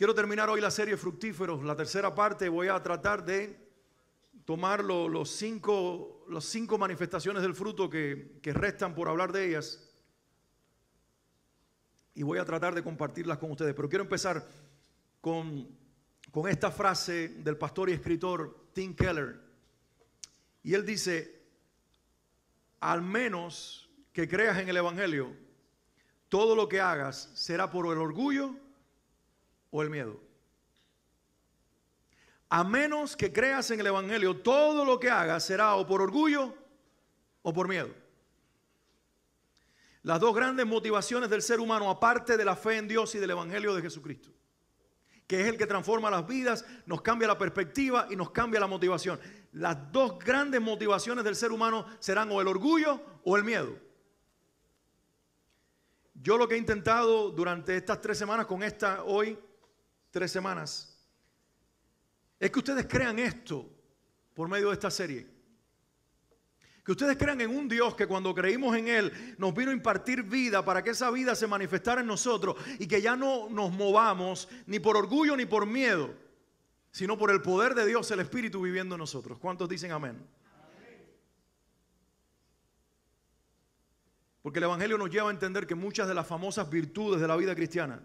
Quiero terminar hoy la serie Fructíferos, la tercera parte. Voy a tratar de tomar los, cinco, cinco manifestaciones del fruto que, que restan por hablar de ellas y voy a tratar de compartirlas con ustedes. Pero quiero empezar con, con esta frase del pastor y escritor Tim Keller. Y él dice, al menos que creas en el Evangelio, todo lo que hagas será por el orgullo o el miedo. A menos que creas en el Evangelio, todo lo que hagas será o por orgullo o por miedo. Las dos grandes motivaciones del ser humano, aparte de la fe en Dios y del Evangelio de Jesucristo, que es el que transforma las vidas, nos cambia la perspectiva y nos cambia la motivación. Las dos grandes motivaciones del ser humano serán o el orgullo o el miedo. Yo lo que he intentado durante estas tres semanas, con esta hoy, tres semanas, es que ustedes crean esto por medio de esta serie. Que ustedes crean en un Dios que cuando creímos en Él nos vino a impartir vida para que esa vida se manifestara en nosotros y que ya no nos movamos ni por orgullo ni por miedo, sino por el poder de Dios, el Espíritu viviendo en nosotros. ¿Cuántos dicen amén? Porque el Evangelio nos lleva a entender que muchas de las famosas virtudes de la vida cristiana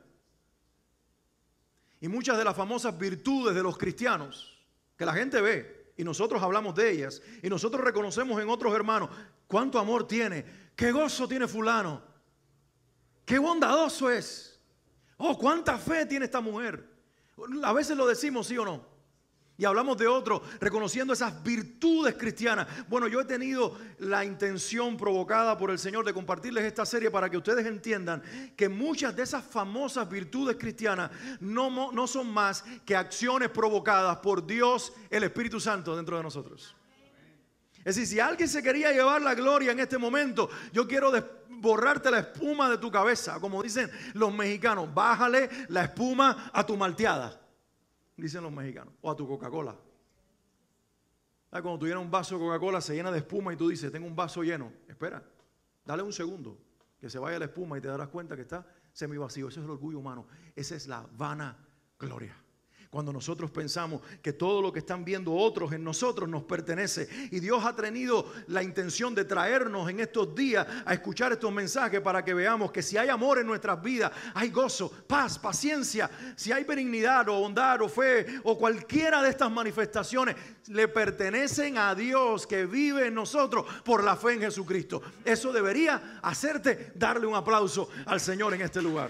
y muchas de las famosas virtudes de los cristianos que la gente ve y nosotros hablamos de ellas y nosotros reconocemos en otros hermanos cuánto amor tiene, qué gozo tiene fulano, qué bondadoso es, oh, cuánta fe tiene esta mujer. A veces lo decimos, sí o no. Y hablamos de otro, reconociendo esas virtudes cristianas. Bueno, yo he tenido la intención provocada por el Señor de compartirles esta serie para que ustedes entiendan que muchas de esas famosas virtudes cristianas no, no son más que acciones provocadas por Dios, el Espíritu Santo, dentro de nosotros. Es decir, si alguien se quería llevar la gloria en este momento, yo quiero borrarte la espuma de tu cabeza, como dicen los mexicanos, bájale la espuma a tu malteada dicen los mexicanos, o a tu Coca-Cola. Cuando tú llenas un vaso de Coca-Cola, se llena de espuma y tú dices, tengo un vaso lleno. Espera, dale un segundo, que se vaya la espuma y te darás cuenta que está semi vacío. Ese es el orgullo humano. Esa es la vana gloria. Cuando nosotros pensamos que todo lo que están viendo otros en nosotros nos pertenece. Y Dios ha tenido la intención de traernos en estos días a escuchar estos mensajes para que veamos que si hay amor en nuestras vidas, hay gozo, paz, paciencia. Si hay benignidad o bondad o fe o cualquiera de estas manifestaciones, le pertenecen a Dios que vive en nosotros por la fe en Jesucristo. Eso debería hacerte darle un aplauso al Señor en este lugar.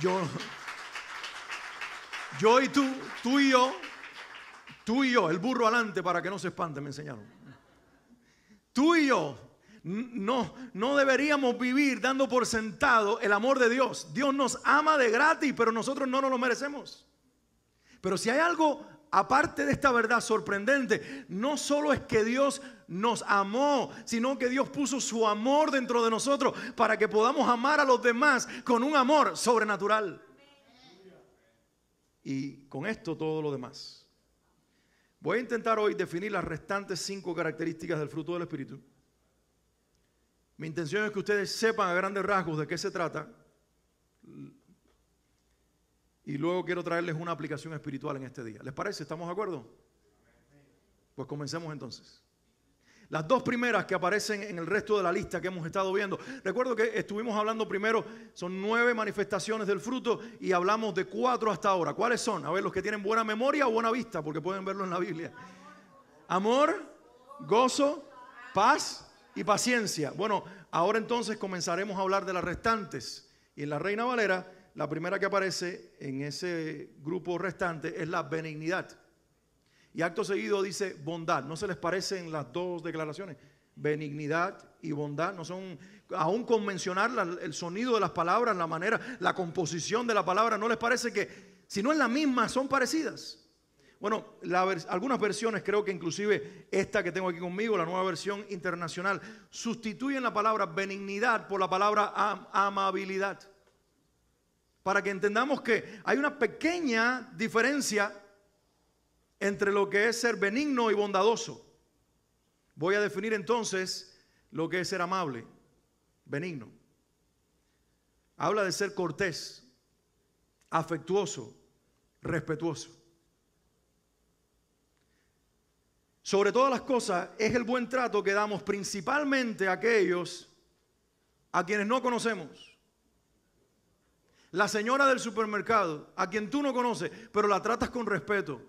Yo, yo y tú, tú y yo, tú y yo, el burro adelante para que no se espante, me enseñaron. Tú y yo no, no deberíamos vivir dando por sentado el amor de Dios. Dios nos ama de gratis, pero nosotros no nos lo merecemos. Pero si hay algo aparte de esta verdad sorprendente, no solo es que Dios nos amó, sino que Dios puso su amor dentro de nosotros para que podamos amar a los demás con un amor sobrenatural. Y con esto todo lo demás. Voy a intentar hoy definir las restantes cinco características del fruto del Espíritu. Mi intención es que ustedes sepan a grandes rasgos de qué se trata y luego quiero traerles una aplicación espiritual en este día. ¿Les parece? ¿Estamos de acuerdo? Pues comencemos entonces. Las dos primeras que aparecen en el resto de la lista que hemos estado viendo. Recuerdo que estuvimos hablando primero, son nueve manifestaciones del fruto y hablamos de cuatro hasta ahora. ¿Cuáles son? A ver, los que tienen buena memoria o buena vista, porque pueden verlo en la Biblia. Amor, gozo, paz y paciencia. Bueno, ahora entonces comenzaremos a hablar de las restantes. Y en la Reina Valera la primera que aparece en ese grupo restante es la benignidad. Y acto seguido dice bondad. ¿No se les parecen las dos declaraciones? Benignidad y bondad. No son, aún con mencionar el sonido de las palabras, la manera, la composición de la palabra, ¿no les parece que si no es la misma, son parecidas? Bueno, algunas versiones, creo que inclusive esta que tengo aquí conmigo, la nueva versión internacional, sustituyen la palabra benignidad por la palabra amabilidad para que entendamos que hay una pequeña diferencia entre lo que es ser benigno y bondadoso. Voy a definir entonces lo que es ser amable, benigno. habla de ser cortés, afectuoso, respetuoso. Sobre todas las cosas es el buen trato que damos principalmente a aquellos a quienes no conocemos. La señora del supermercado, a quien tú no conoces, pero la tratas con respeto.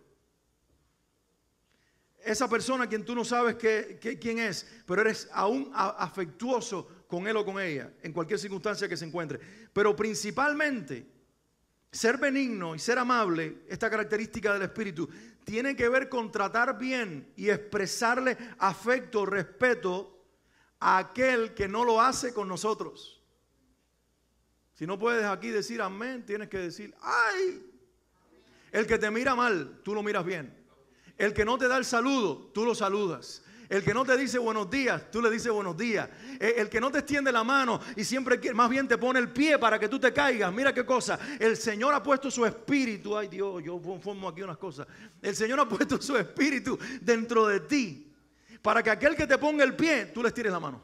Esa persona a quien tú no sabes quién es, pero eres aún afectuoso con él o con ella, en cualquier circunstancia que se encuentre. Pero principalmente, ser benigno y ser amable, esta característica del Espíritu, tiene que ver con tratar bien y expresarle afecto, respeto a aquel que no lo hace con nosotros. Si no puedes aquí decir amén, tienes que decir, ay. El que te mira mal, tú lo miras bien. El que no te da el saludo, tú lo saludas. El que no te dice buenos días, tú le dices buenos días. Eh, el que no te extiende la mano y siempre más bien te pone el pie para que tú te caigas. Mira qué cosa. El Señor ha puesto su espíritu. Ay Dios, yo formo aquí unas cosas. El Señor ha puesto su espíritu dentro de ti. Para que aquel que te ponga el pie, tú les tires la mano.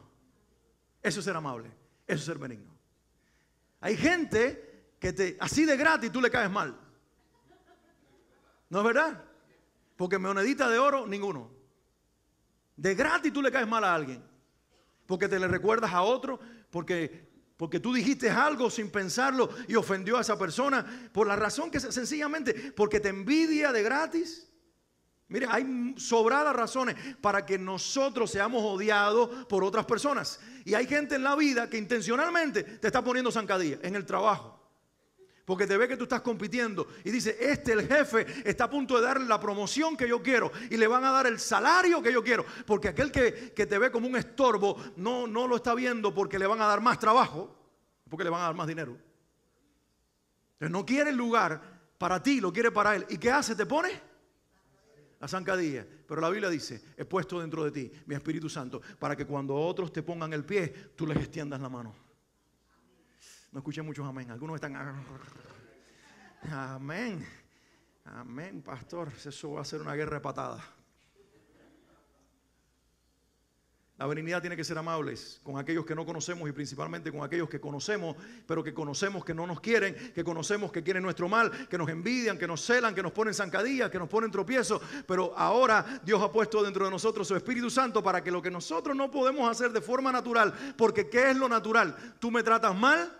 Eso es ser amable. Eso es ser benigno. Hay gente que te, así de gratis tú le caes mal. ¿No es verdad? Porque monedita de oro, ninguno. De gratis tú le caes mal a alguien. Porque te le recuerdas a otro, porque, porque tú dijiste algo sin pensarlo y ofendió a esa persona. Por la razón que sencillamente, porque te envidia de gratis. Mire, hay sobradas razones para que nosotros seamos odiados por otras personas. Y hay gente en la vida que intencionalmente te está poniendo zancadilla en el trabajo. Porque te ve que tú estás compitiendo y dice, este el jefe está a punto de darle la promoción que yo quiero y le van a dar el salario que yo quiero. Porque aquel que, que te ve como un estorbo no, no lo está viendo porque le van a dar más trabajo, porque le van a dar más dinero. Entonces no quiere el lugar para ti, lo quiere para él. ¿Y qué hace? ¿Te pone? La zancadilla. Pero la Biblia dice, he puesto dentro de ti mi Espíritu Santo para que cuando otros te pongan el pie, tú les extiendas la mano. No escuché muchos amén. Algunos están... Amén. Amén, pastor. Eso va a ser una guerra de patadas. La benignidad tiene que ser amables con aquellos que no conocemos y principalmente con aquellos que conocemos, pero que conocemos que no nos quieren, que conocemos que quieren nuestro mal, que nos envidian, que nos celan, que nos ponen zancadillas, que nos ponen tropiezos. Pero ahora Dios ha puesto dentro de nosotros su Espíritu Santo para que lo que nosotros no podemos hacer de forma natural, porque ¿qué es lo natural? Tú me tratas mal,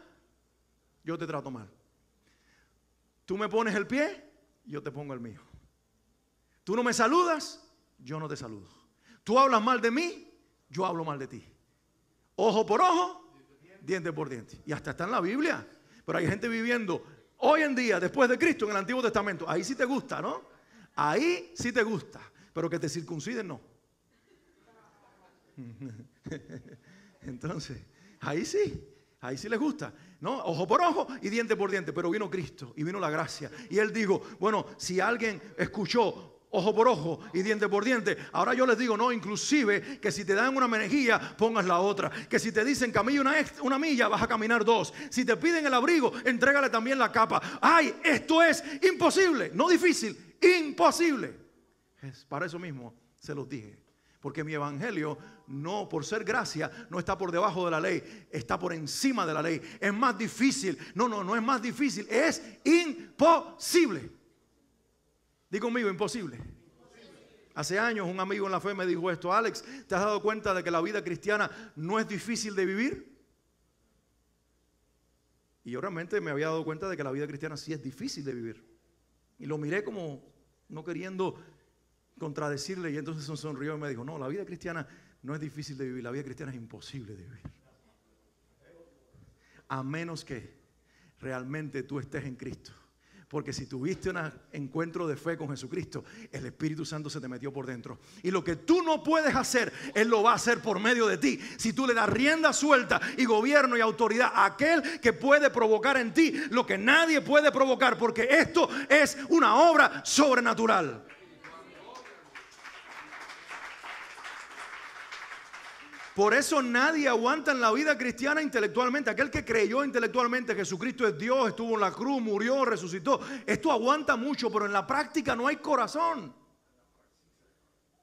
yo te trato mal. Tú me pones el pie, yo te pongo el mío. Tú no me saludas, yo no te saludo. Tú hablas mal de mí, yo hablo mal de ti. Ojo por ojo, diente por diente. Y hasta está en la Biblia. Pero hay gente viviendo hoy en día, después de Cristo, en el Antiguo Testamento. Ahí sí te gusta, ¿no? Ahí sí te gusta. Pero que te circunciden, no. Entonces, ahí sí. Ahí sí les gusta, ¿no? Ojo por ojo y diente por diente. Pero vino Cristo y vino la gracia. Y Él dijo, bueno, si alguien escuchó ojo por ojo y diente por diente. Ahora yo les digo, no, inclusive que si te dan una menejilla, pongas la otra. Que si te dicen camilla una, una milla, vas a caminar dos. Si te piden el abrigo, entrégale también la capa. Ay, esto es imposible, no difícil, imposible. Es para eso mismo se los dije. Porque mi evangelio no, por ser gracia, no está por debajo de la ley, está por encima de la ley. Es más difícil. No, no, no es más difícil, es imposible. Digo conmigo, imposible. Hace años un amigo en la fe me dijo esto, Alex, ¿te has dado cuenta de que la vida cristiana no es difícil de vivir? Y yo realmente me había dado cuenta de que la vida cristiana sí es difícil de vivir. Y lo miré como no queriendo contradecirle y entonces sonrió y me dijo, no, la vida cristiana no es difícil de vivir, la vida cristiana es imposible de vivir. A menos que realmente tú estés en Cristo porque si tuviste un encuentro de fe con Jesucristo, el Espíritu Santo se te metió por dentro. Y lo que tú no puedes hacer, Él lo va a hacer por medio de ti. Si tú le das rienda suelta y gobierno y autoridad a aquel que puede provocar en ti lo que nadie puede provocar, porque esto es una obra sobrenatural. Por eso nadie aguanta en la vida cristiana intelectualmente. Aquel que creyó intelectualmente Jesucristo es Dios, estuvo en la cruz, murió, resucitó. Esto aguanta mucho, pero en la práctica no hay corazón.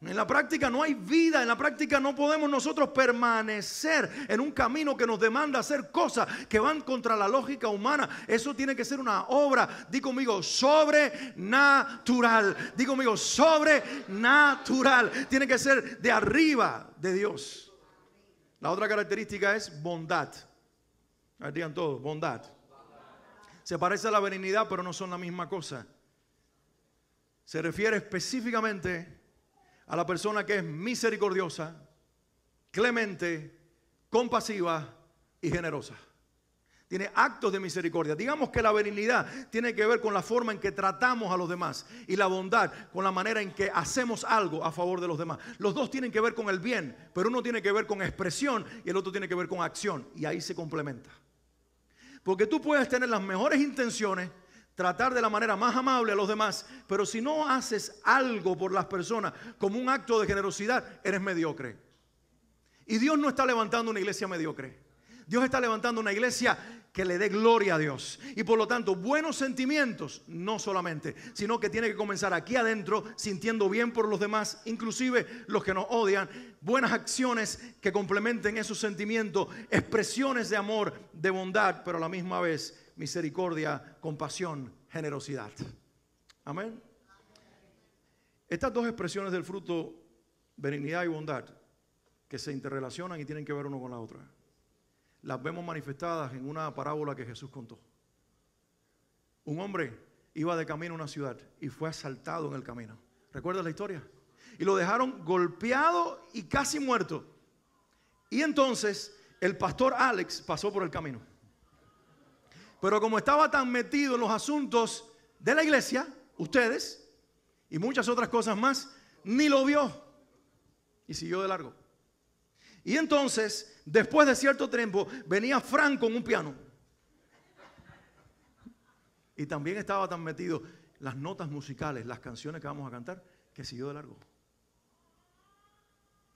En la práctica no hay vida, en la práctica no podemos nosotros permanecer en un camino que nos demanda hacer cosas que van contra la lógica humana. Eso tiene que ser una obra, di conmigo, sobrenatural. Di conmigo, sobrenatural. Tiene que ser de arriba de Dios. La otra característica es bondad. Digan todos, bondad. Se parece a la benignidad, pero no son la misma cosa. Se refiere específicamente a la persona que es misericordiosa, clemente, compasiva y generosa. Tiene actos de misericordia. Digamos que la benignidad tiene que ver con la forma en que tratamos a los demás y la bondad con la manera en que hacemos algo a favor de los demás. Los dos tienen que ver con el bien, pero uno tiene que ver con expresión y el otro tiene que ver con acción. Y ahí se complementa. Porque tú puedes tener las mejores intenciones, tratar de la manera más amable a los demás, pero si no haces algo por las personas como un acto de generosidad, eres mediocre. Y Dios no está levantando una iglesia mediocre. Dios está levantando una iglesia que le dé gloria a Dios. Y por lo tanto, buenos sentimientos, no solamente, sino que tiene que comenzar aquí adentro, sintiendo bien por los demás, inclusive los que nos odian, buenas acciones que complementen esos sentimientos, expresiones de amor, de bondad, pero a la misma vez misericordia, compasión, generosidad. Amén. Estas dos expresiones del fruto, benignidad y bondad, que se interrelacionan y tienen que ver uno con la otra, las vemos manifestadas en una parábola que Jesús contó. Un hombre iba de camino a una ciudad y fue asaltado en el camino. ¿Recuerdas la historia? Y lo dejaron golpeado y casi muerto. Y entonces el pastor Alex pasó por el camino. Pero como estaba tan metido en los asuntos de la iglesia, ustedes, y muchas otras cosas más, ni lo vio. Y siguió de largo. Y entonces, después de cierto tiempo, venía Frank con un piano. Y también estaba tan metido las notas musicales, las canciones que vamos a cantar, que siguió de largo.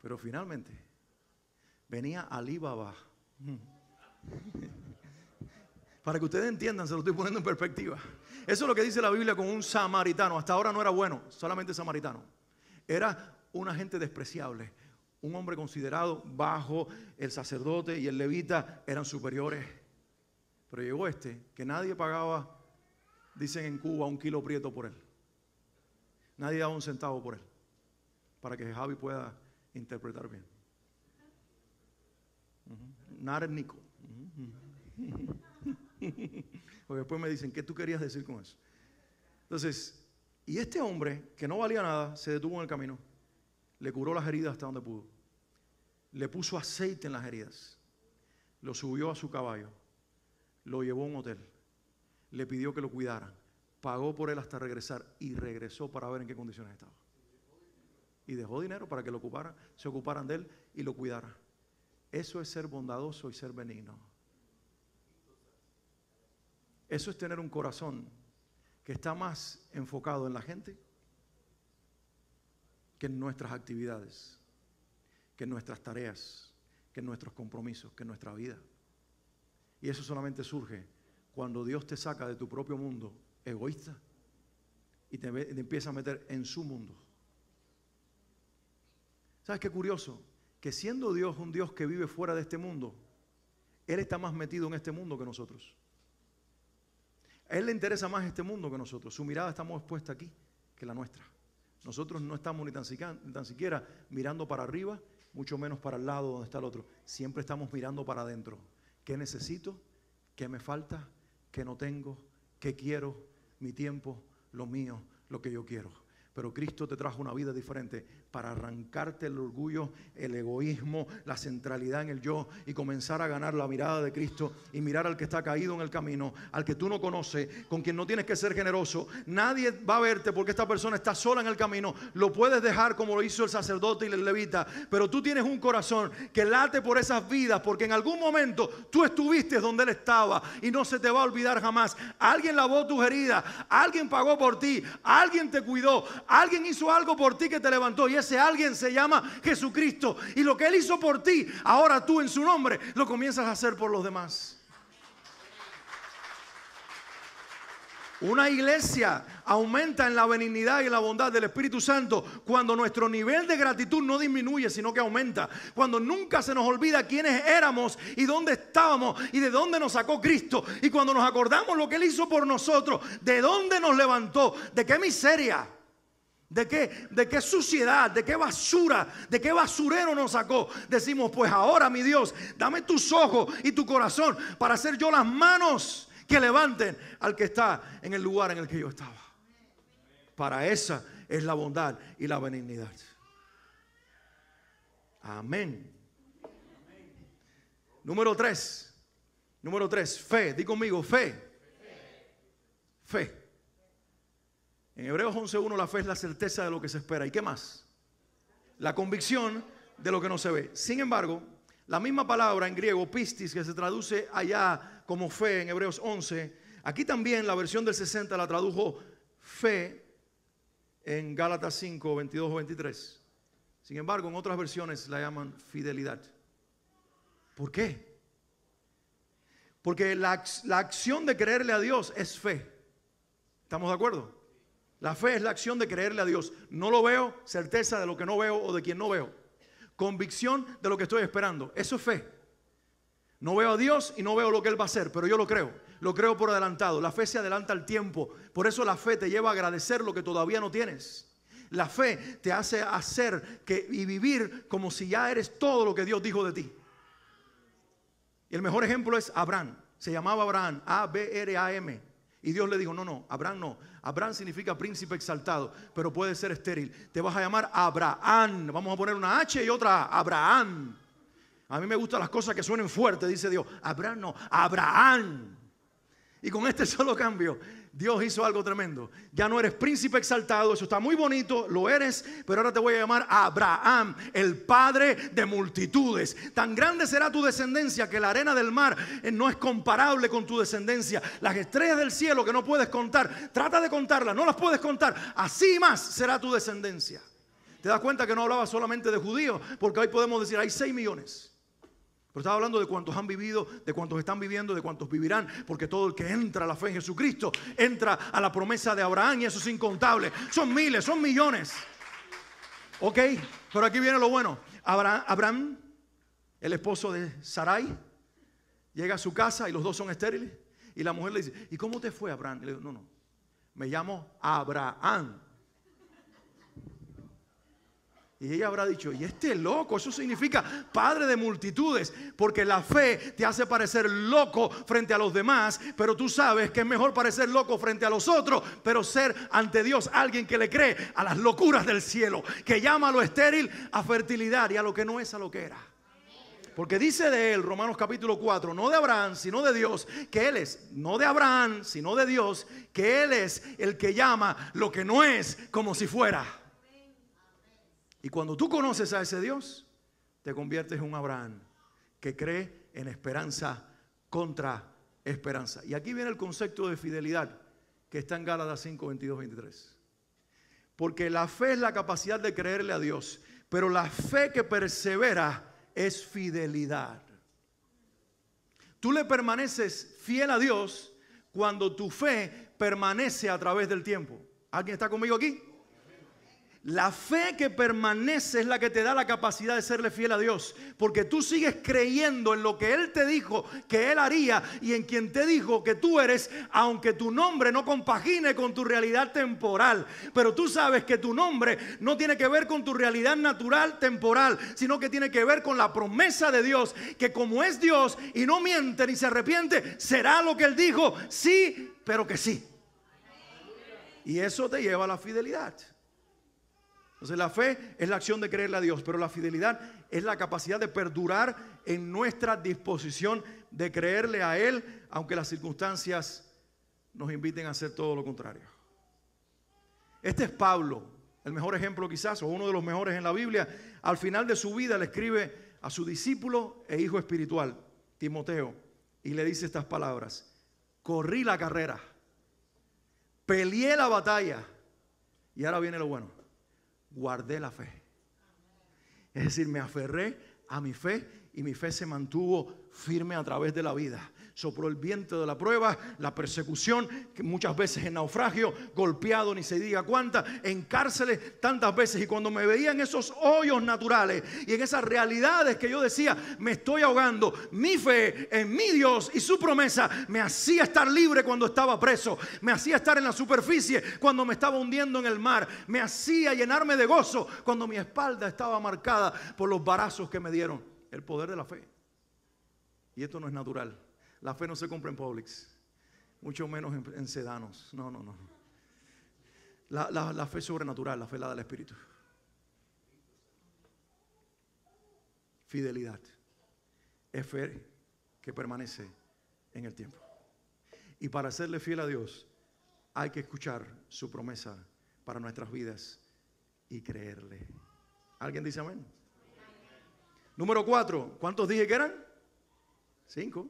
Pero finalmente venía Alibaba. Para que ustedes entiendan, se lo estoy poniendo en perspectiva. Eso es lo que dice la Biblia con un samaritano. Hasta ahora no era bueno, solamente samaritano. Era un agente despreciable. Un hombre considerado bajo el sacerdote y el levita eran superiores. Pero llegó este, que nadie pagaba, dicen en Cuba, un kilo prieto por él. Nadie daba un centavo por él. Para que Javi pueda interpretar bien. Nada Nico. Porque después me dicen, ¿qué tú querías decir con eso? Entonces, y este hombre, que no valía nada, se detuvo en el camino, le curó las heridas hasta donde pudo, le puso aceite en las heridas, lo subió a su caballo, lo llevó a un hotel, le pidió que lo cuidaran, pagó por él hasta regresar y regresó para ver en qué condiciones estaba. Y dejó dinero para que lo ocuparan, se ocuparan de él y lo cuidaran. Eso es ser bondadoso y ser benigno. Eso es tener un corazón que está más enfocado en la gente que en nuestras actividades, que en nuestras tareas, que en nuestros compromisos, que en nuestra vida. Y eso solamente surge cuando Dios te saca de tu propio mundo egoísta y te, empieza a meter en su mundo. ¿Sabes qué curioso? Que siendo Dios un Dios que vive fuera de este mundo, Él está más metido en este mundo que nosotros. A Él le interesa más este mundo que nosotros. Su mirada está más expuesta aquí que la nuestra. Nosotros no estamos ni tan siquiera, mirando para arriba, mucho menos para el lado donde está el otro. Siempre estamos mirando para adentro. ¿Qué necesito? ¿Qué me falta? ¿Qué no tengo? ¿Qué quiero? Mi tiempo, lo mío, lo que yo quiero. Pero Cristo te trajo una vida diferente para arrancarte el orgullo, el egoísmo, la centralidad en el yo y comenzar a ganar la mirada de Cristo y mirar al que está caído en el camino, al que tú no conoces, con quien no tienes que ser generoso. Nadie va a verte porque esta persona está sola en el camino. Lo puedes dejar como lo hizo el sacerdote y el levita, pero tú tienes un corazón que late por esas vidas porque en algún momento tú estuviste donde él estaba y no se te va a olvidar jamás. Alguien lavó tus heridas, alguien pagó por ti, alguien te cuidó, alguien hizo algo por ti que te levantó y ese alguien se llama Jesucristo. Y lo que Él hizo por ti, ahora tú en su nombre lo comienzas a hacer por los demás. Una iglesia, aumenta en la benignidad y la bondad del Espíritu Santo cuando nuestro nivel de gratitud no disminuye, sino que aumenta. Cuando nunca se nos olvida quiénes éramos y dónde estábamos y de dónde nos sacó Cristo. Y cuando nos acordamos lo que Él hizo por nosotros, de dónde nos levantó, de qué miseria. ¿De qué, ¿De qué suciedad? ¿De qué basura? ¿De qué basurero nos sacó? Decimos, pues ahora, mi Dios, dame tus ojos y tu corazón para hacer yo las manos que levanten al que está en el lugar en el que yo estaba. Para esa es la bondad y la benignidad. Amén. Número tres. Número tres, fe. Di conmigo, fe. Fe. En Hebreos 11.1 la fe es la certeza de lo que se espera. ¿Y qué más? La convicción de lo que no se ve. Sin embargo, la misma palabra en griego, pistis, que se traduce allá como fe en Hebreos 11, aquí también la versión del 60 la tradujo fe en Gálatas 5, 22 o 23. Sin embargo, en otras versiones la llaman fidelidad. ¿Por qué? Porque la, la acción de creerle a Dios es fe. ¿Estamos de acuerdo? La fe es la acción de creerle a Dios. No lo veo, certeza de lo que no veo o de quien no veo. Convicción de lo que estoy esperando. Eso es fe. No veo a Dios y no veo lo que Él va a hacer, pero yo lo creo. Lo creo por adelantado. La fe se adelanta al tiempo. Por eso la fe te lleva a agradecer lo que todavía no tienes. La fe te hace hacer que, y vivir como si ya eres todo lo que Dios dijo de ti. Y el mejor ejemplo es Abraham. Se llamaba Abraham, A-B-R-A-M. Y Dios le dijo, no, no, Abraham no. Abraham significa príncipe exaltado, pero puede ser estéril. Te vas a llamar Abraham. Vamos a poner una H y otra Abraham. A mí me gustan las cosas que suenen fuertes, dice Dios. Abraham no, Abraham. Y con este solo cambio, Dios hizo algo tremendo. Ya no eres príncipe exaltado, eso está muy bonito, lo eres, pero ahora te voy a llamar Abraham, el padre de multitudes. Tan grande será tu descendencia que la arena del mar eh, no es comparable con tu descendencia. Las estrellas del cielo que no puedes contar, trata de contarlas, no las puedes contar. Así más será tu descendencia. Te das cuenta que no hablaba solamente de judíos, porque hoy podemos decir, hay 6 millones. Pero estaba hablando de cuántos han vivido, de cuántos están viviendo, de cuántos vivirán, porque todo el que entra a la fe en Jesucristo entra a la promesa de Abraham y eso es incontable. Son miles, son millones. Ok, pero aquí viene lo bueno. Abraham, el esposo de Sarai, llega a su casa y los dos son estériles. Y la mujer le dice, ¿y cómo te fue Abraham? Le dice, no, no, me llamo Abraham. Y ella habrá dicho, y este loco, eso significa padre de multitudes, porque la fe te hace parecer loco frente a los demás, pero tú sabes que es mejor parecer loco frente a los otros, pero ser ante Dios alguien que le cree a las locuras del cielo, que llama a lo estéril a fertilidad y a lo que no es a lo que era. Porque dice de él, Romanos capítulo 4, no de Abraham, sino de Dios, que él es, no de Abraham, sino de Dios, que él es el que llama lo que no es como si fuera. Y cuando tú conoces a ese Dios, te conviertes en un Abraham que cree en esperanza contra esperanza. Y aquí viene el concepto de fidelidad que está en Gálatas 5, 22, 23. Porque la fe es la capacidad de creerle a Dios, pero la fe que persevera es fidelidad. Tú le permaneces fiel a Dios cuando tu fe permanece a través del tiempo. ¿Alguien está conmigo aquí? La fe que permanece es la que te da la capacidad de serle fiel a Dios. Porque tú sigues creyendo en lo que Él te dijo que Él haría y en quien te dijo que tú eres, aunque tu nombre no compagine con tu realidad temporal. Pero tú sabes que tu nombre no tiene que ver con tu realidad natural temporal, sino que tiene que ver con la promesa de Dios, que como es Dios y no miente ni se arrepiente, será lo que Él dijo, sí, pero que sí. Y eso te lleva a la fidelidad. Entonces la fe es la acción de creerle a Dios, pero la fidelidad es la capacidad de perdurar en nuestra disposición de creerle a Él, aunque las circunstancias nos inviten a hacer todo lo contrario. Este es Pablo, el mejor ejemplo quizás, o uno de los mejores en la Biblia. Al final de su vida le escribe a su discípulo e hijo espiritual, Timoteo, y le dice estas palabras, corrí la carrera, peleé la batalla, y ahora viene lo bueno guardé la fe. Es decir, me aferré a mi fe y mi fe se mantuvo firme a través de la vida. Sopró el viento de la prueba, la persecución, que muchas veces en naufragio, golpeado ni se diga cuántas, en cárceles tantas veces. Y cuando me veía en esos hoyos naturales y en esas realidades que yo decía, me estoy ahogando, mi fe en mi Dios y su promesa me hacía estar libre cuando estaba preso, me hacía estar en la superficie cuando me estaba hundiendo en el mar, me hacía llenarme de gozo cuando mi espalda estaba marcada por los barazos que me dieron. El poder de la fe. Y esto no es natural. La fe no se compra en Publix, mucho menos en, sedanos. No, no, no. La, la fe sobrenatural, la fe la del Espíritu. Fidelidad. Es fe que permanece en el tiempo. Y para serle fiel a Dios, hay que escuchar su promesa para nuestras vidas y creerle. ¿Alguien dice amén? Número cuatro, ¿cuántos dije que eran? Cinco.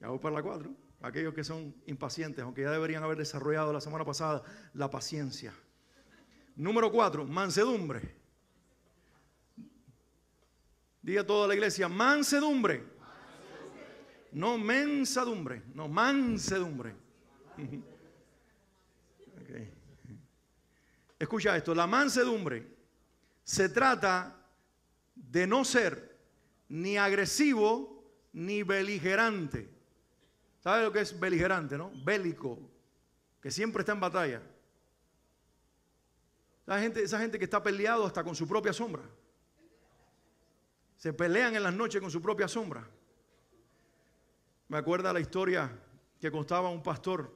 Ya voy para la cuatro. Aquellos que son impacientes, aunque ya deberían haber desarrollado la semana pasada la paciencia. Número cuatro, mansedumbre. Diga toda la iglesia, mansedumbre. No mensadumbre, no mansedumbre. Escucha esto, la mansedumbre se trata de no ser ni agresivo ni beligerante. ¿Sabe lo que es beligerante, no? Bélico, que siempre está en batalla. Esa gente, esa gente que está peleado hasta con su propia sombra. Se pelean en las noches con su propia sombra. Me acuerda la historia que contaba un pastor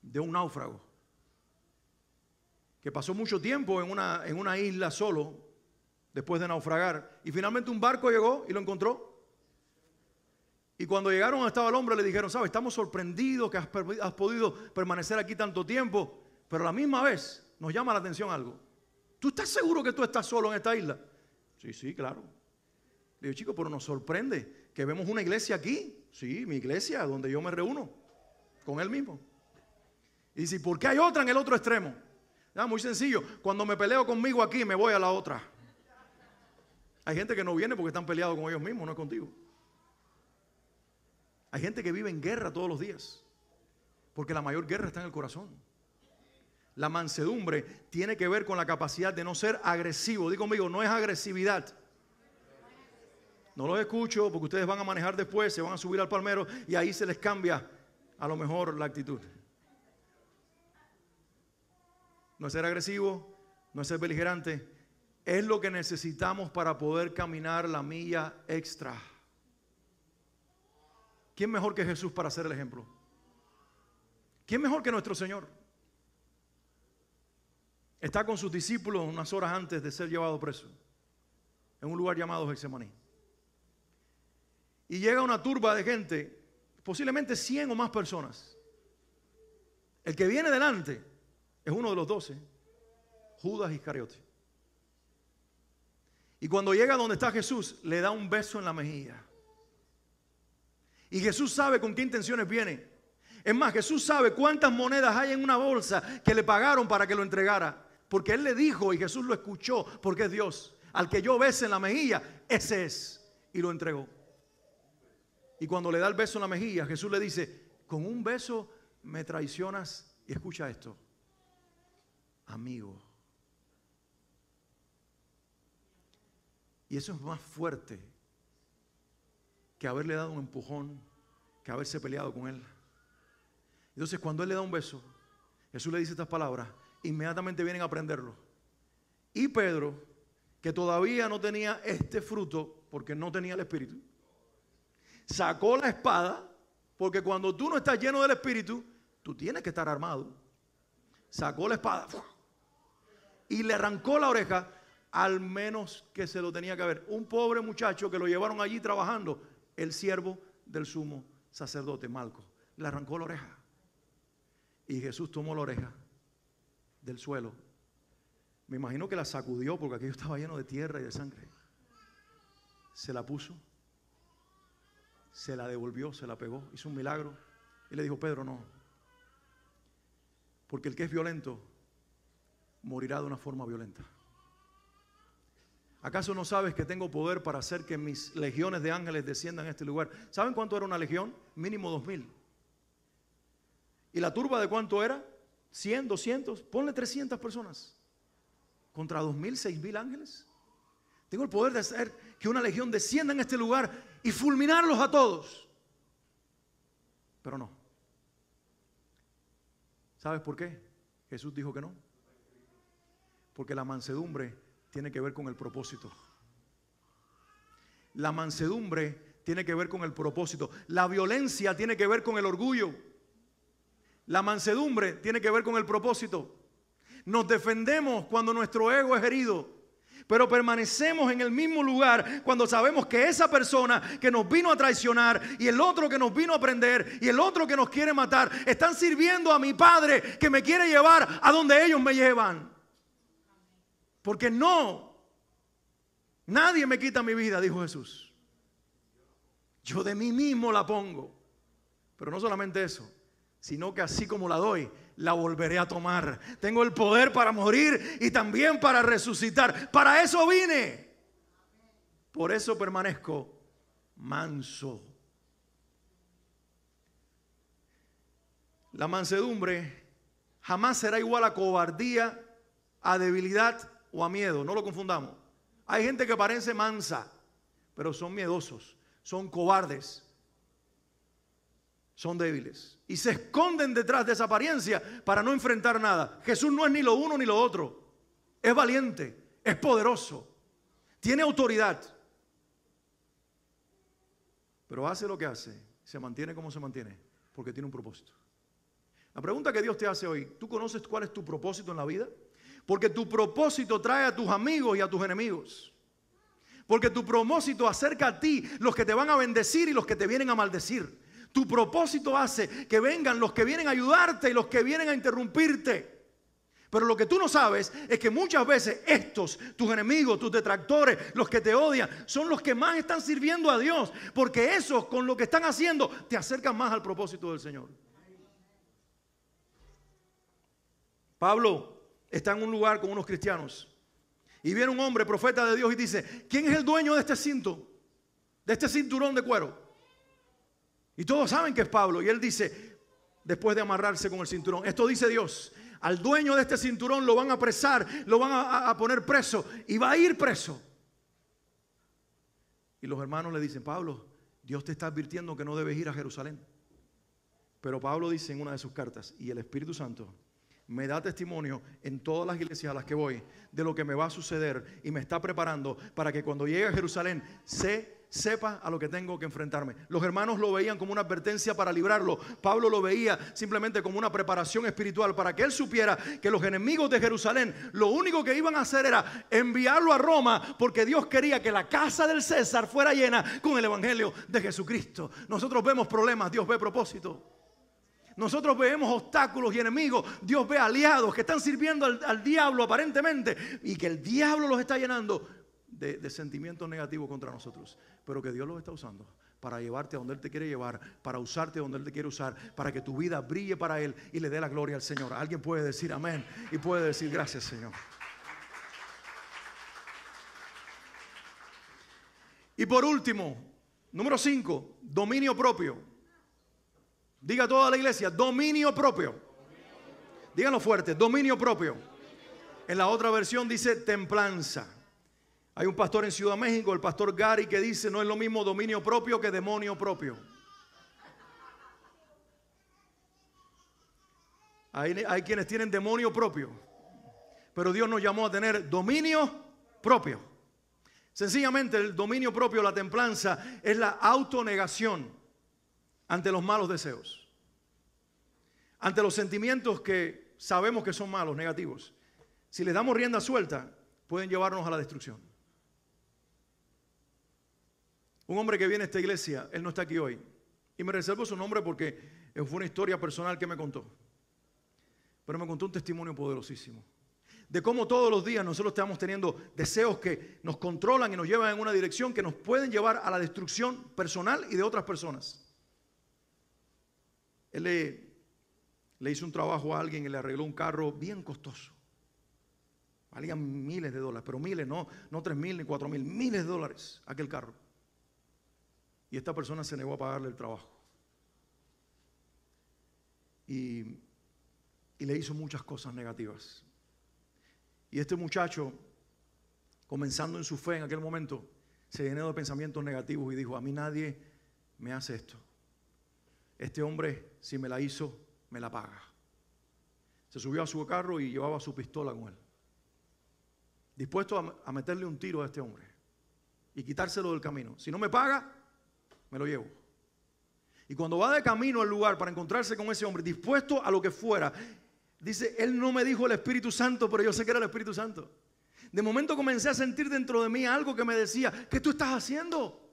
de un náufrago que pasó mucho tiempo en una, en una isla solo después de naufragar y finalmente un barco llegó y lo encontró. Y cuando llegaron estaba el hombre le dijeron, sabes, estamos sorprendidos que has, podido permanecer aquí tanto tiempo, pero a la misma vez nos llama la atención algo. ¿Tú estás seguro que tú estás solo en esta isla? Sí, sí, claro. Le digo, chico, pero nos sorprende que vemos una iglesia aquí. Sí, mi iglesia, donde yo me reúno con él mismo. Y dice, ¿por qué hay otra en el otro extremo? Ah, muy sencillo. Cuando me peleo conmigo aquí, me voy a la otra. Hay gente que no viene porque están peleados con ellos mismos, no es contigo. Hay gente que vive en guerra todos los días. Porque la mayor guerra está en el corazón. La mansedumbre tiene que ver con la capacidad de no ser agresivo. Digo conmigo, no es agresividad. No los escucho porque ustedes van a manejar después, se van a subir al palmero y ahí se les cambia a lo mejor la actitud. No es ser agresivo, no es ser beligerante, es lo que necesitamos para poder caminar la milla extra. ¿Quién mejor que Jesús para ser el ejemplo? ¿Quién mejor que nuestro Señor? Está con sus discípulos unas horas antes de ser llevado preso, en un lugar llamado Getsemaní. Y llega una turba de gente, posiblemente 100 o más personas. El que viene delante es uno de los doce, Judas Iscariote. Y cuando llega donde está Jesús, le da un beso en la mejilla. Y Jesús sabe con qué intenciones viene. Es más, Jesús sabe cuántas monedas hay en una bolsa que le pagaron para que lo entregara. Porque Él le dijo y Jesús lo escuchó porque es Dios. Al que yo bese en la mejilla, ese es. Y lo entregó. Y cuando le da el beso en la mejilla, Jesús le dice, con un beso me traicionas. Y escucha esto, amigo. Y eso es más fuerte que haberle dado un empujón, que haberse peleado con él. Entonces cuando él le da un beso, Jesús le dice estas palabras, inmediatamente vienen a aprenderlo. Y Pedro, que todavía no tenía este fruto, porque no tenía el Espíritu, sacó la espada, porque cuando tú no estás lleno del Espíritu, tú tienes que estar armado. Sacó la espada y le arrancó la oreja, al menos que se lo tenía que ver. Un pobre muchacho que lo llevaron allí trabajando, el siervo del sumo sacerdote, Malco, le arrancó la oreja. Y Jesús tomó la oreja del suelo. Me imagino que la sacudió porque aquello estaba lleno de tierra y de sangre. Se la puso se la devolvió, se la pegó, hizo un milagro. Y le dijo, Pedro, no. Porque el que es violento morirá de una forma violenta. ¿Acaso no sabes que tengo poder para hacer que mis legiones de ángeles desciendan a este lugar? ¿Saben cuánto era una legión? Mínimo dos mil. ¿Y la turba de cuánto era? 100, 200, ponle 300 personas. ¿Contra dos mil, seis mil ángeles? Tengo el poder de hacer que una legión descienda en este lugar y fulminarlos a todos. Pero no. ¿Sabes por qué? Jesús dijo que no. Porque la mansedumbre tiene que ver con el propósito. La mansedumbre tiene que ver con el propósito. La violencia tiene que ver con el orgullo. La mansedumbre tiene que ver con el propósito. Nos defendemos cuando nuestro ego es herido. Pero permanecemos en el mismo lugar cuando sabemos que esa persona que nos vino a traicionar y el otro que nos vino a prender y el otro que nos quiere matar están sirviendo a mi Padre que me quiere llevar a donde ellos me llevan. Porque no, nadie me quita mi vida, dijo Jesús. Yo de mí mismo la pongo. Pero no solamente eso, sino que así como la doy, la volveré a tomar. Tengo el poder para morir y también para resucitar. Para eso vine. Por eso permanezco manso. La mansedumbre jamás será igual a cobardía, a debilidad o a miedo. No lo confundamos. Hay gente que parece mansa, pero son miedosos, son cobardes, son débiles. Y se esconden detrás de esa apariencia para no enfrentar nada. Jesús no es ni lo uno ni lo otro. Es valiente, es poderoso, tiene autoridad. Pero hace lo que hace, se mantiene como se mantiene, porque tiene un propósito. La pregunta que Dios te hace hoy, ¿tú conoces cuál es tu propósito en la vida? Porque tu propósito trae a tus amigos y a tus enemigos. Porque tu propósito acerca a ti los que te van a bendecir y los que te vienen a maldecir. Tu propósito hace que vengan los que vienen a ayudarte y los que vienen a interrumpirte. Pero lo que tú no sabes es que muchas veces estos, tus enemigos, tus detractores, los que te odian, son los que más están sirviendo a Dios. Porque esos con lo que están haciendo te acercan más al propósito del Señor. Pablo está en un lugar con unos cristianos. Y viene un hombre, profeta de Dios, y dice, ¿quién es el dueño de este cinto? De este cinturón de cuero. Y todos saben que es Pablo. Y él dice, después de amarrarse con el cinturón, esto dice Dios, al dueño de este cinturón lo van a apresar, lo van a, a poner preso y va a ir preso. Y los hermanos le dicen, Pablo, Dios te está advirtiendo que no debes ir a Jerusalén. Pero Pablo dice en una de sus cartas, y el Espíritu Santo me da testimonio en todas las iglesias a las que voy de lo que me va a suceder y me está preparando para que cuando llegue a Jerusalén se sepa a lo que tengo que enfrentarme. Los hermanos lo veían como una advertencia para librarlo. Pablo lo veía simplemente como una preparación espiritual para que él supiera que los enemigos de Jerusalén lo único que iban a hacer era enviarlo a Roma porque Dios quería que la casa del César fuera llena con el evangelio de Jesucristo. Nosotros vemos problemas, Dios ve propósito. Nosotros vemos obstáculos y enemigos. Dios ve aliados que están sirviendo al, diablo aparentemente y que el diablo los está llenando de, de, sentimientos negativos contra nosotros. Pero que Dios los está usando para llevarte a donde Él te quiere llevar, para usarte donde Él te quiere usar, para que tu vida brille para Él y le dé la gloria al Señor. Alguien puede decir amén y puede decir gracias Señor. Y por último, número 5, dominio propio. Diga toda la iglesia, dominio propio. Díganlo fuerte, dominio propio. En la otra versión dice templanza. Hay un pastor en Ciudad México, el pastor Gary, que dice no es lo mismo dominio propio que demonio propio. Hay, hay quienes tienen demonio propio, pero Dios nos llamó a tener dominio propio. Sencillamente el dominio propio, la templanza, es la autonegación ante los malos deseos, ante los sentimientos que sabemos que son malos, negativos. Si les damos rienda suelta, pueden llevarnos a la destrucción. Un hombre que viene a esta iglesia, él no está aquí hoy. Y me reservo su nombre porque fue una historia personal que me contó. Pero me contó un testimonio poderosísimo. De cómo todos los días nosotros estamos teniendo deseos que nos controlan y nos llevan en una dirección que nos pueden llevar a la destrucción personal y de otras personas. Él le, hizo un trabajo a alguien y le arregló un carro bien costoso. Valían miles de dólares, pero miles, no, no tres mil ni cuatro mil, miles de dólares aquel carro. Y esta persona se negó a pagarle el trabajo. Y, y le hizo muchas cosas negativas. Y este muchacho, comenzando en su fe en aquel momento, se llenó de pensamientos negativos y dijo, a mí nadie me hace esto. Este hombre, si me la hizo, me la paga. Se subió a su carro y llevaba su pistola con él dispuesto a, meterle un tiro a este hombre y quitárselo del camino. Si no me paga, me lo llevo. Y cuando va de camino al lugar para encontrarse con ese hombre, dispuesto a lo que fuera, dice, él no me dijo el Espíritu Santo, pero yo sé que era el Espíritu Santo. De momento comencé a sentir dentro de mí algo que me decía, ¿qué tú estás haciendo?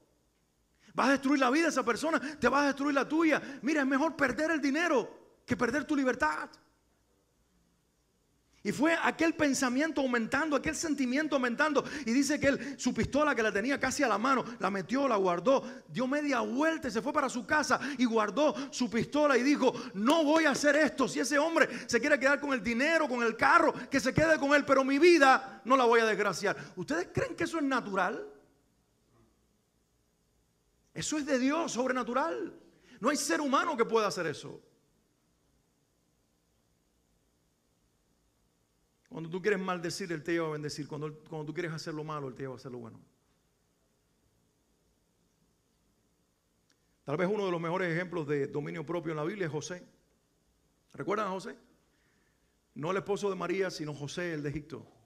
Vas a destruir la vida de esa persona, te vas a destruir la tuya. Mira, es mejor perder el dinero que perder tu libertad. Y fue aquel pensamiento aumentando, aquel sentimiento aumentando. Y dice que él, su pistola que la tenía casi a la mano, la metió, la guardó, dio media vuelta y se fue para su casa y guardó su pistola y dijo, no voy a hacer esto. Si ese hombre se quiere quedar con el dinero, con el carro, que se quede con él, pero mi vida no la voy a desgraciar. ¿Ustedes creen que eso es natural? Eso es de Dios, sobrenatural. No hay ser humano que pueda hacer eso. Cuando tú quieres maldecir, Él te lleva a bendecir. Cuando, tú quieres hacer lo malo, Él te lleva a hacer lo bueno. Tal vez uno de los mejores ejemplos de dominio propio en la Biblia es José. ¿Recuerdan a José? No el esposo de María, sino José, el de Egipto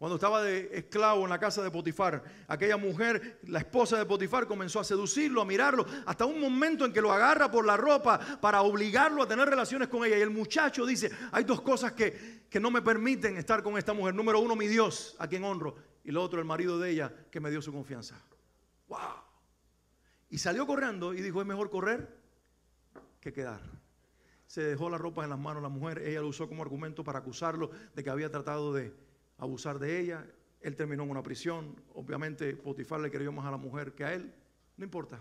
cuando estaba de esclavo en la casa de Potifar. Aquella mujer, la esposa de Potifar, comenzó a seducirlo, a mirarlo, hasta un momento en que lo agarra por la ropa para obligarlo a tener relaciones con ella. Y el muchacho dice, hay dos cosas que, que no me permiten estar con esta mujer. Número uno, mi Dios, a quien honro. Y lo otro, el marido de ella, que me dio su confianza. ¡Wow! Y salió corriendo y dijo, es mejor correr que quedar. Se dejó la ropa en las manos de la mujer. Ella lo usó como argumento para acusarlo de que había tratado de abusar de ella. Él terminó en una prisión. Obviamente Potifar le creyó más a la mujer que a él. No importa.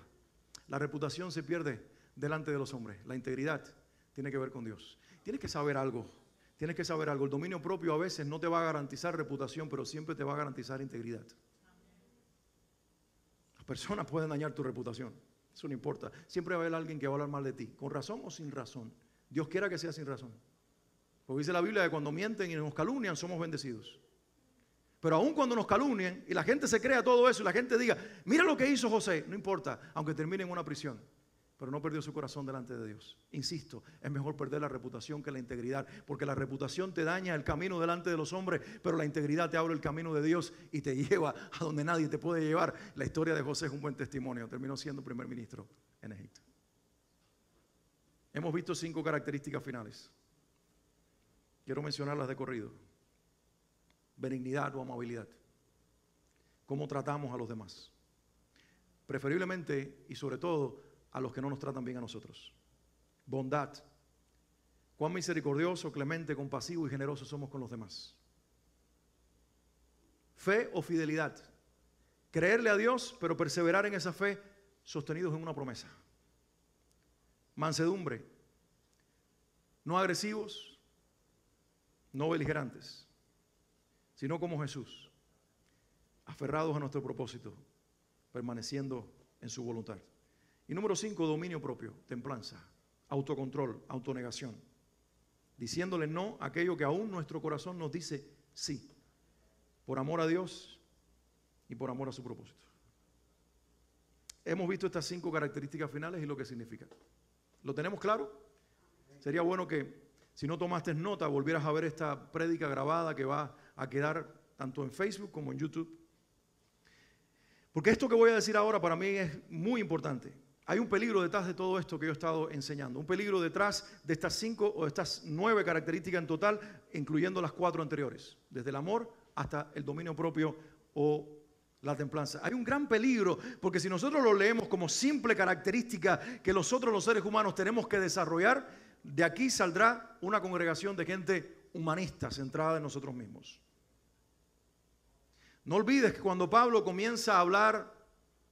La reputación se pierde delante de los hombres. La integridad tiene que ver con Dios. Tienes que saber algo. Tienes que saber algo. El dominio propio a veces no te va a garantizar reputación, pero siempre te va a garantizar integridad. Las personas pueden dañar tu reputación. Eso no importa. Siempre va a haber alguien que va a hablar mal de ti, con razón o sin razón. Dios quiera que sea sin razón. Porque dice la Biblia que cuando mienten y nos calumnian somos bendecidos. Pero aun cuando nos calumnien y la gente se crea todo eso y la gente diga, mira lo que hizo José, no importa, aunque termine en una prisión, pero no perdió su corazón delante de Dios. Insisto, es mejor perder la reputación que la integridad, porque la reputación te daña el camino delante de los hombres, pero la integridad te abre el camino de Dios y te lleva a donde nadie te puede llevar. La historia de José es un buen testimonio, terminó siendo primer ministro en Egipto. Hemos visto cinco características finales. Quiero mencionarlas de corrido benignidad o amabilidad. Cómo tratamos a los demás. Preferiblemente y sobre todo a los que no nos tratan bien a nosotros. Bondad. Cuán misericordioso, clemente, compasivo y generoso somos con los demás. Fe o fidelidad. Creerle a Dios, pero perseverar en esa fe sostenidos en una promesa. Mansedumbre. No agresivos, no beligerantes sino como Jesús, aferrados a nuestro propósito, permaneciendo en su voluntad. Y número cinco, dominio propio, templanza, autocontrol, autonegación, diciéndole no a aquello que aún nuestro corazón nos dice sí, por amor a Dios y por amor a su propósito. Hemos visto estas cinco características finales y lo que significan. ¿Lo tenemos claro? Sería bueno que si no tomaste nota, volvieras a ver esta prédica grabada que va a quedar tanto en Facebook como en YouTube. Porque esto que voy a decir ahora para mí es muy importante. Hay un peligro detrás de todo esto que yo he estado enseñando. Un peligro detrás de estas cinco o estas nueve características en total, incluyendo las cuatro anteriores. Desde el amor hasta el dominio propio o la templanza. Hay un gran peligro porque si nosotros lo leemos como simple característica que nosotros los seres humanos tenemos que desarrollar, de aquí saldrá una congregación de gente humanista centrada en nosotros mismos. No olvides que cuando Pablo comienza a hablar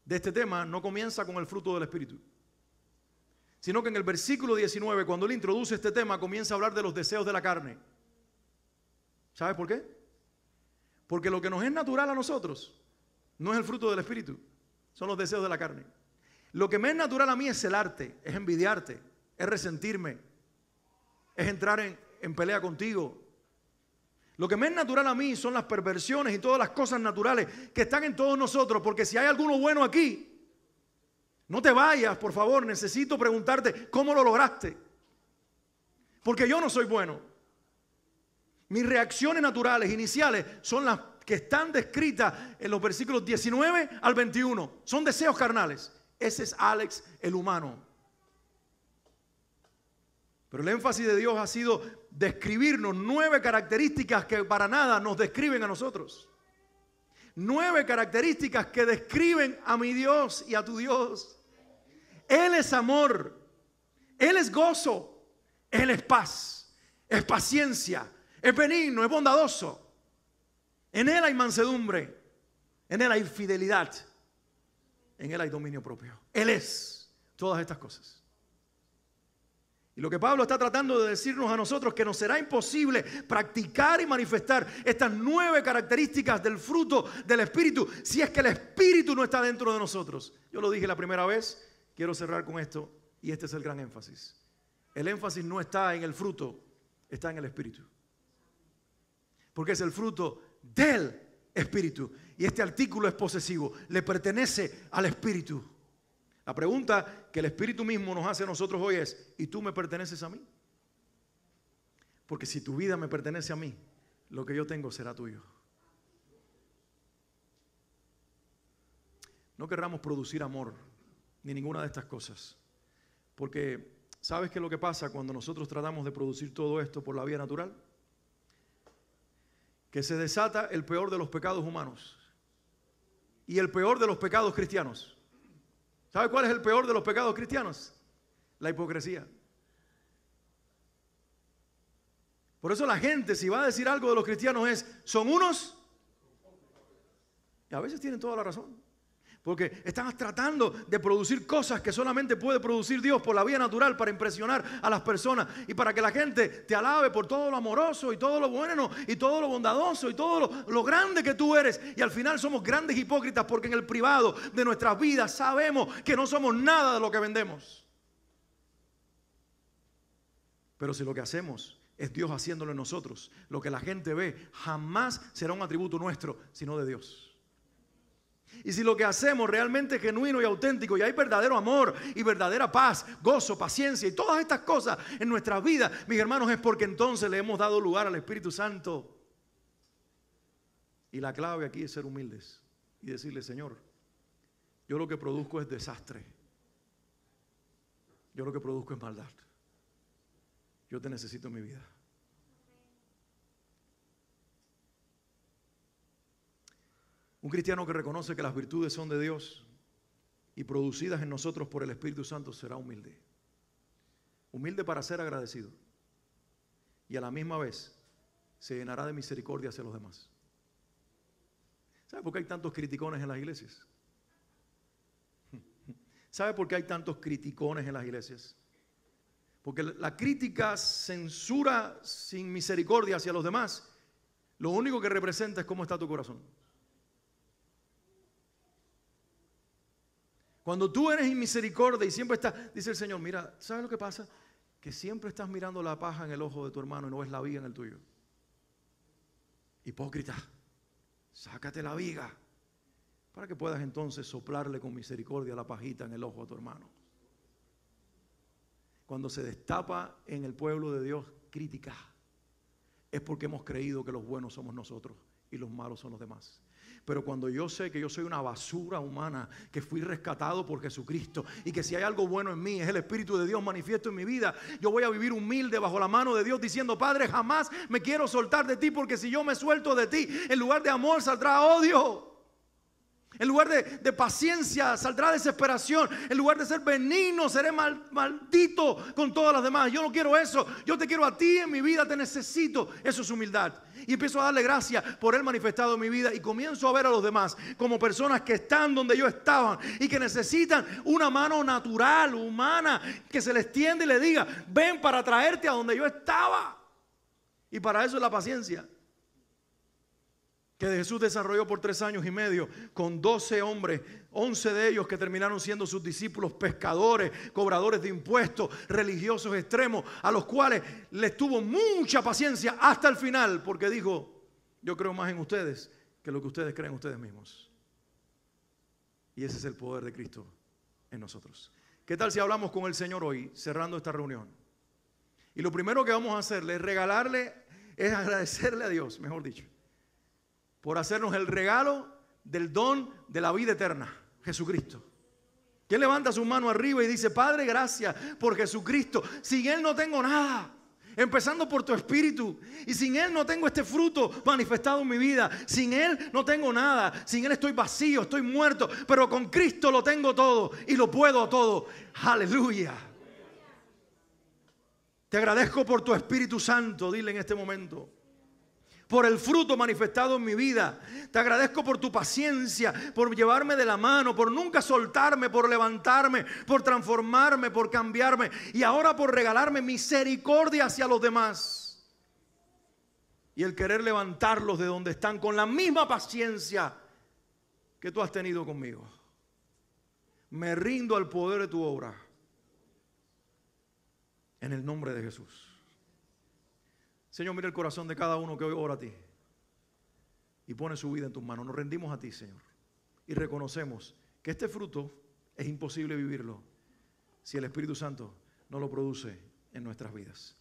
de este tema, no comienza con el fruto del Espíritu, sino que en el versículo 19, cuando él introduce este tema, comienza a hablar de los deseos de la carne. ¿Sabes por qué? Porque lo que nos es natural a nosotros no es el fruto del Espíritu, son los deseos de la carne. Lo que me es natural a mí es celarte, es envidiarte, es resentirme, es entrar en, en pelea contigo. Lo que me es natural a mí son las perversiones y todas las cosas naturales que están en todos nosotros, porque si hay alguno bueno aquí, no te vayas, por favor, necesito preguntarte cómo lo lograste. Porque yo no soy bueno. Mis reacciones naturales iniciales son las que están descritas en los versículos 19 al 21. Son deseos carnales. Ese es Alex el humano. Pero el énfasis de Dios ha sido describirnos nueve características que para nada nos describen a nosotros. Nueve características que describen a mi Dios y a tu Dios. Él es amor, Él es gozo, Él es paz, es paciencia, es benigno, es bondadoso. En Él hay mansedumbre, en Él hay fidelidad, en Él hay dominio propio. Él es todas estas cosas. Y lo que Pablo está tratando de decirnos a nosotros que nos será imposible practicar y manifestar estas nueve características del fruto del Espíritu si es que el Espíritu no está dentro de nosotros. Yo lo dije la primera vez, quiero cerrar con esto y este es el gran énfasis. El énfasis no está en el fruto, está en el Espíritu. Porque es el fruto del Espíritu. Y este artículo es posesivo, le pertenece al Espíritu. La pregunta que el Espíritu mismo nos hace a nosotros hoy es, ¿y tú me perteneces a mí? Porque si tu vida me pertenece a mí, lo que yo tengo será tuyo. No querramos producir amor ni ninguna de estas cosas. Porque, ¿sabes qué es lo que pasa cuando nosotros tratamos de producir todo esto por la vía natural? Que se desata el peor de los pecados humanos y el peor de los pecados cristianos. ¿Sabe cuál es el peor de los pecados cristianos? La hipocresía. Por eso la gente, si va a decir algo de los cristianos, es, son unos. Y a veces tienen toda la razón. Porque están tratando de producir cosas que solamente puede producir Dios por la vía natural para impresionar a las personas y para que la gente te alabe por todo lo amoroso y todo lo bueno y todo lo bondadoso y todo lo, lo grande que tú eres. Y al final somos grandes hipócritas porque en el privado de nuestras vidas sabemos que no somos nada de lo que vendemos. Pero si lo que hacemos es Dios haciéndolo en nosotros, lo que la gente ve jamás será un atributo nuestro, sino de Dios. Y si lo que hacemos realmente es genuino y auténtico y hay verdadero amor y verdadera paz, gozo, paciencia y todas estas cosas en nuestras vidas, mis hermanos, es porque entonces le hemos dado lugar al Espíritu Santo. Y la clave aquí es ser humildes y decirle, Señor, yo lo que produzco es desastre. Yo lo que produzco es maldad. Yo te necesito en mi vida. Un cristiano que reconoce que las virtudes son de Dios y producidas en nosotros por el Espíritu Santo será humilde. Humilde para ser agradecido. Y a la misma vez se llenará de misericordia hacia los demás. ¿Sabe por qué hay tantos criticones en las iglesias? ¿Sabe por qué hay tantos criticones en las iglesias? Porque la crítica, censura sin misericordia hacia los demás, lo único que representa es cómo está tu corazón. Cuando tú eres inmisericordia y siempre estás, dice el Señor, mira, ¿sabes lo que pasa? Que siempre estás mirando la paja en el ojo de tu hermano y no ves la viga en el tuyo. Hipócrita, sácate la viga para que puedas entonces soplarle con misericordia la pajita en el ojo de tu hermano. Cuando se destapa en el pueblo de Dios crítica, es porque hemos creído que los buenos somos nosotros y los malos son los demás. Pero cuando yo sé que yo soy una basura humana, que fui rescatado por Jesucristo y que si hay algo bueno en mí es el Espíritu de Dios manifiesto en mi vida, yo voy a vivir humilde bajo la mano de Dios diciendo, Padre, jamás me quiero soltar de ti porque si yo me suelto de ti, en lugar de amor saldrá odio. En lugar de, paciencia saldrá desesperación. En lugar de ser benigno seré maldito con todas las demás. Yo no quiero eso. Yo te quiero a ti en mi vida. Te necesito. Eso es humildad. Y empiezo a darle gracias por él manifestado en mi vida. Y comienzo a ver a los demás como personas que están donde yo estaba. Y que necesitan una mano natural, humana. Que se les tiende y le diga, ven para traerte a donde yo estaba. Y para eso es la paciencia. Que Jesús desarrolló por tres años y medio con doce hombres, once de ellos que terminaron siendo sus discípulos pescadores, cobradores de impuestos, religiosos extremos, a los cuales les tuvo mucha paciencia hasta el final, porque dijo, yo creo más en ustedes que lo que ustedes creen ustedes mismos. Y ese es el poder de Cristo en nosotros. ¿Qué tal si hablamos con el Señor hoy, cerrando esta reunión? Y lo primero que vamos a hacerle es regalarle, es agradecerle a Dios, mejor dicho por hacernos el regalo del don de la vida eterna, Jesucristo. ¿Quién levanta su mano arriba y dice, Padre, gracias por Jesucristo? Sin Él no tengo nada. Empezando por tu espíritu. Y sin Él no tengo este fruto manifestado en mi vida. Sin Él no tengo nada. Sin Él estoy vacío, estoy muerto. Pero con Cristo lo tengo todo y lo puedo todo. Aleluya. Te agradezco por tu Espíritu Santo, dile en este momento por el fruto manifestado en mi vida. Te agradezco por tu paciencia, por llevarme de la mano, por nunca soltarme, por levantarme, por transformarme, por cambiarme y ahora por regalarme misericordia hacia los demás. Y el querer levantarlos de donde están con la misma paciencia que tú has tenido conmigo. Me rindo al poder de tu obra. En el nombre de Jesús. Señor, mira el corazón de cada uno que hoy ora a ti y pone su vida en tus manos. Nos rendimos a ti, Señor. Y reconocemos que este fruto es imposible vivirlo si el Espíritu Santo no lo produce en nuestras vidas.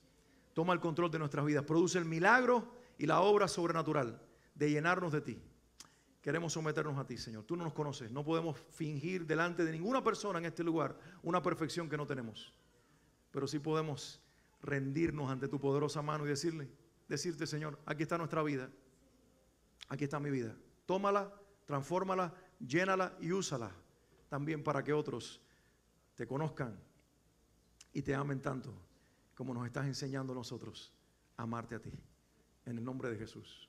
Toma el control de nuestras vidas, produce el milagro y la obra sobrenatural de llenarnos de ti. Queremos someternos a ti, Señor. Tú no nos conoces, no podemos fingir delante de ninguna persona en este lugar una perfección que no tenemos, pero sí podemos rendirnos ante tu poderosa mano y decirle, decirte, Señor, aquí está nuestra vida. Aquí está mi vida. Tómala, transfórmala, llénala y úsala también para que otros te conozcan y te amen tanto como nos estás enseñando nosotros a amarte a ti. En el nombre de Jesús.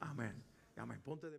Amén. Amén. Ponte de